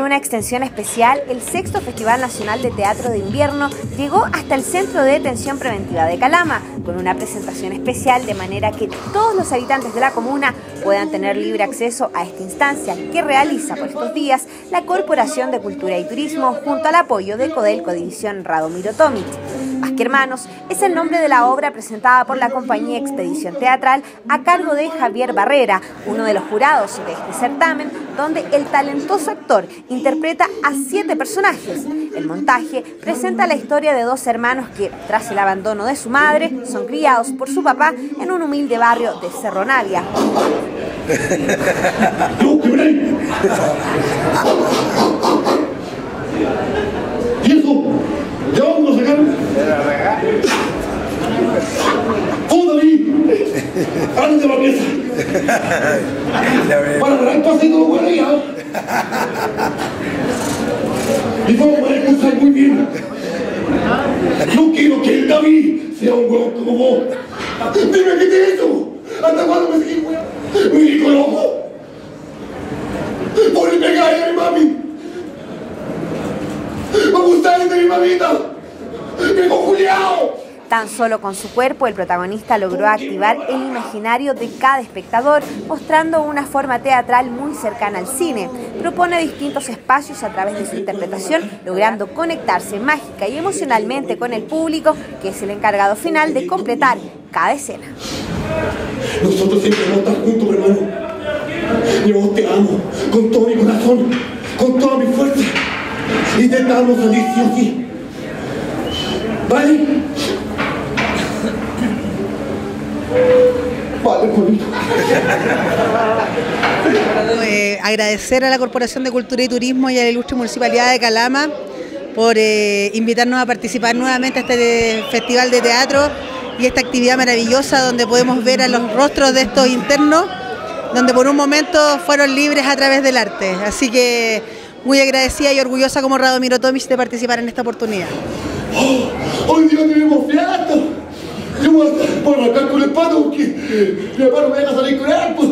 una extensión especial, el sexto Festival Nacional de Teatro de Invierno llegó hasta el Centro de Detención Preventiva de Calama, con una presentación especial de manera que todos los habitantes de la comuna puedan tener libre acceso a esta instancia que realiza por estos días la Corporación de Cultura y Turismo junto al apoyo de Codelco División Radomiro Tomic. Que Hermanos es el nombre de la obra presentada por la compañía Expedición Teatral a cargo de Javier Barrera, uno de los jurados de este certamen, donde el talentoso actor interpreta a siete personajes. El montaje presenta la historia de dos hermanos que, tras el abandono de su madre, son criados por su papá en un humilde barrio de Cerro Navia. ¿Y eso? ¿De dónde lo sacaron? ¡Oh, David! ¡Ándate la pieza! Para así como bueno ya. Y vamos a excusar muy bien. No quiero que el David sea un huevo como vos. Dime qué te eso. ¿Hasta cuándo me seguís, weón? ¿Me dijo el ojo? ¡Por el pegáis a mi mami! ¡Me gustáis de mi mamita! ¡Viejo Juliao! Tan solo con su cuerpo, el protagonista logró activar el imaginario de cada espectador, mostrando una forma teatral muy cercana al cine. Propone distintos espacios a través de su interpretación, logrando conectarse mágica y emocionalmente con el público, que es el encargado final de completar cada escena. Nosotros siempre vamos a estar juntos, hermano. Yo te amo con todo mi corazón, con toda mi fuerza. Y te damos a ti sí o sí. ¿Vale? Vale, Juanito. Eh, agradecer a la Corporación de Cultura y Turismo y a la Ilustre Municipalidad de Calama por eh, invitarnos a participar nuevamente a este festival de teatro y esta actividad maravillosa donde podemos ver a los rostros de estos internos, donde por un momento fueron libres a través del arte. Así que muy agradecida y orgullosa como Radomiro Tomic de participar en esta oportunidad. Oh, hoy día tenemos fiesta. Yo voy a por acá con el pato porque mi hermano me deja salir con él. Pues.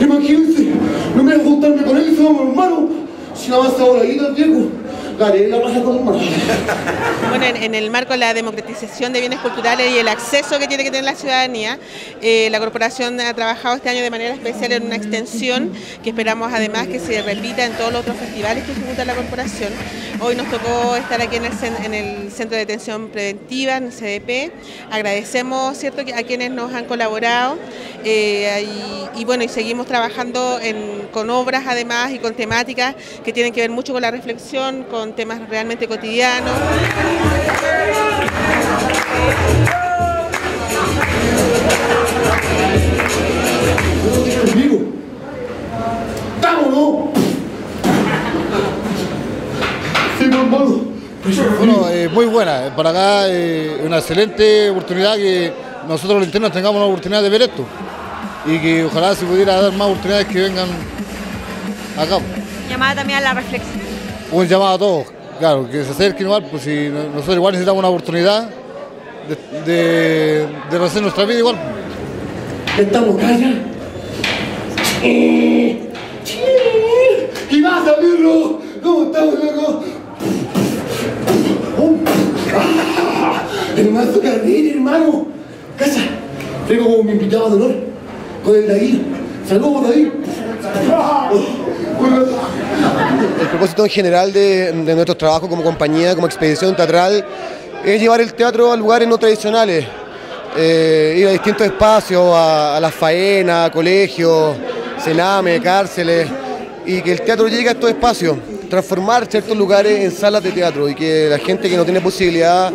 Imagínense, no me voy a juntarme con él, somos hermanos. Si no vas ahora ahí, viejo. Bueno, en, en, el marco de la democratización de bienes culturales y el acceso que tiene que tener la ciudadanía, eh, la corporación ha trabajado este año de manera especial en una extensión que esperamos además que se repita en todos los otros festivales que ejecuta la corporación. Hoy nos tocó estar aquí en el, en el Centro de Detención Preventiva, en el CDP. Agradecemos cierto, a quienes nos han colaborado eh, y, bueno, y seguimos trabajando con obras además y con temáticas que tienen que ver mucho con la reflexión, con temas realmente cotidianos. Bueno, eh, muy buena. Para acá eh, una excelente oportunidad que nosotros los internos tengamos la oportunidad de ver esto. Y que ojalá se pudiera dar más oportunidades que vengan acá. Llamada también a la reflexión. Un llamado a todos, claro, que se acerquen igual, pues si nosotros igual necesitamos una oportunidad de, de, de hacer nuestra vida igual. ¿Estamos calla? Eh, ¿Qué vas a verlo? ¿Cómo estamos, loco? El mazo carnero, hermano. Casa, traigo como mi invitado de honor con el David. Saludos, David. El propósito en general de, de nuestro trabajo como compañía, como expedición teatral, es llevar el teatro a lugares no tradicionales, eh, ir a distintos espacios, a, a las faenas, colegios, cename, cárceles, y que el teatro llegue a estos espacios, transformar ciertos lugares en salas de teatro y que la gente que no tiene posibilidad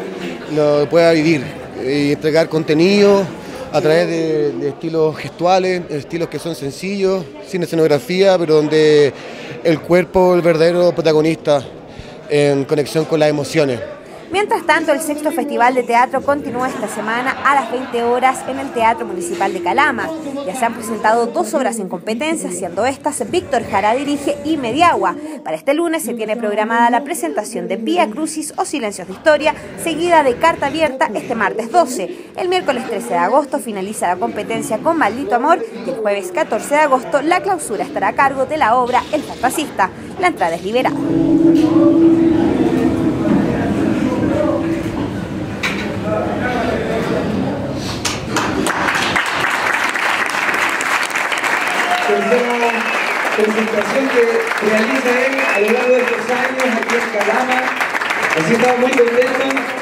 lo pueda vivir y entregar contenido a través de, estilos gestuales, estilos que son sencillos, sin escenografía, pero donde el cuerpo, el verdadero protagonista en conexión con las emociones. Mientras tanto, el sexto Festival de Teatro continúa esta semana a las 20 horas en el Teatro Municipal de Calama. Ya se han presentado dos obras en competencia, siendo estas Víctor Jara dirige y Mediagua. Para este lunes se tiene programada la presentación de Vía Crucis o Silencios de Historia, seguida de Carta Abierta este martes 12. El miércoles 13 de agosto finaliza la competencia con Maldito Amor y el jueves 14 de agosto la clausura estará a cargo de la obra El Fantasista. La entrada es liberada. Presentación que realiza él a lo largo de estos años aquí en Calama. Así estamos muy contentos